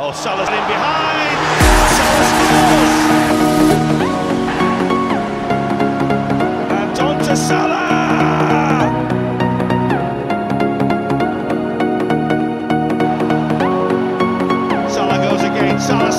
Oh, Salah's in behind. Salah scores. And on to Salah. Salah goes again. Salah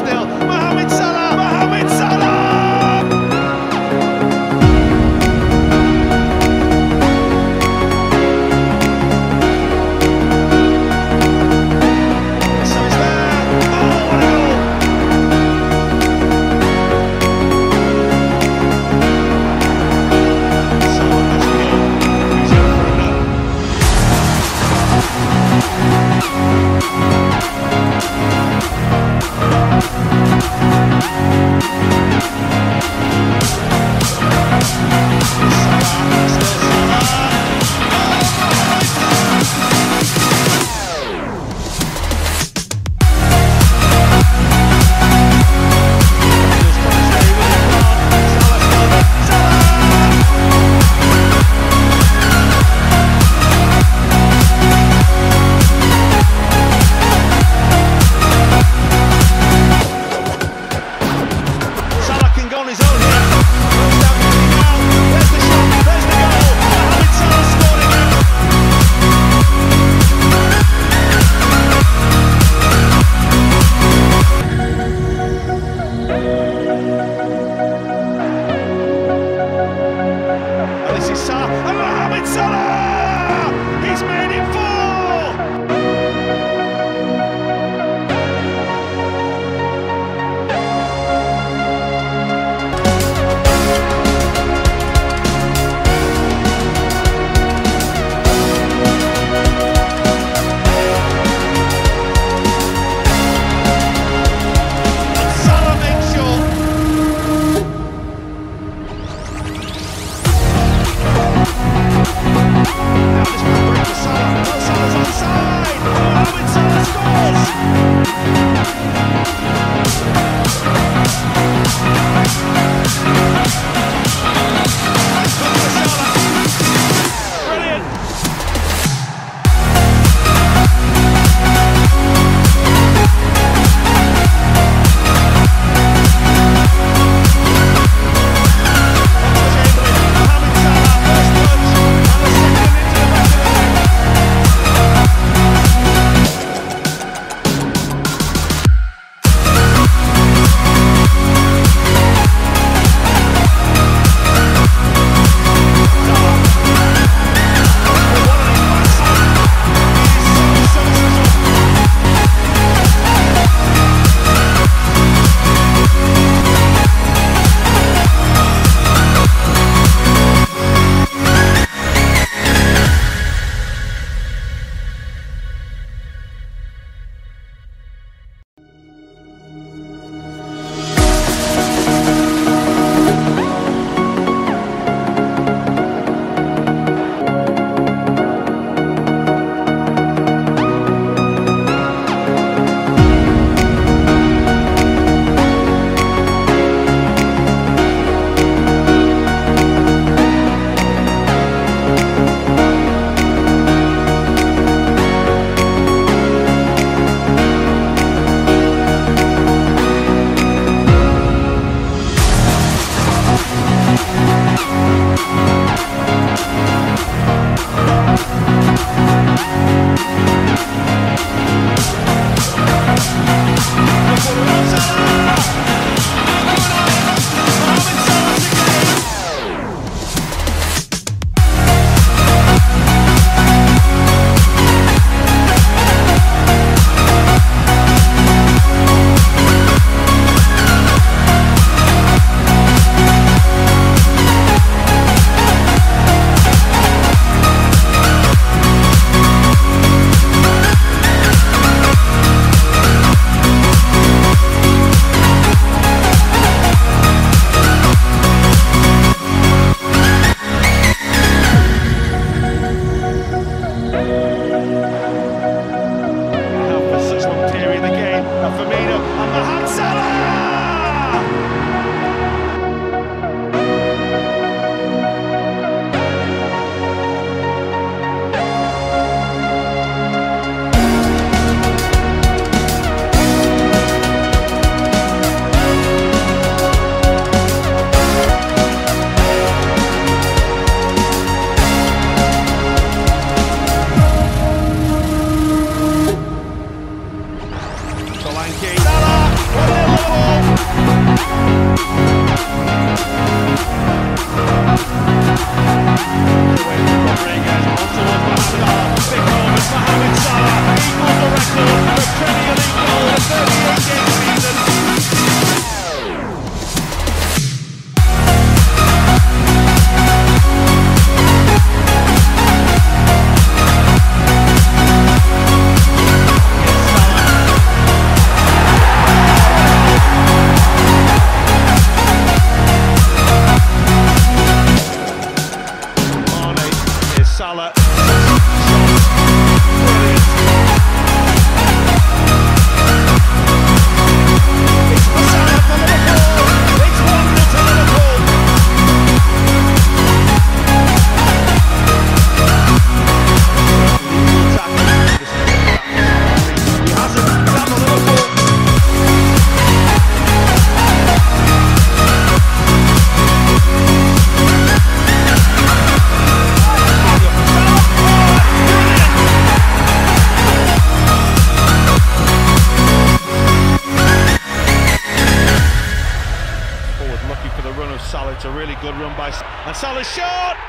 good run by and Salah's shot.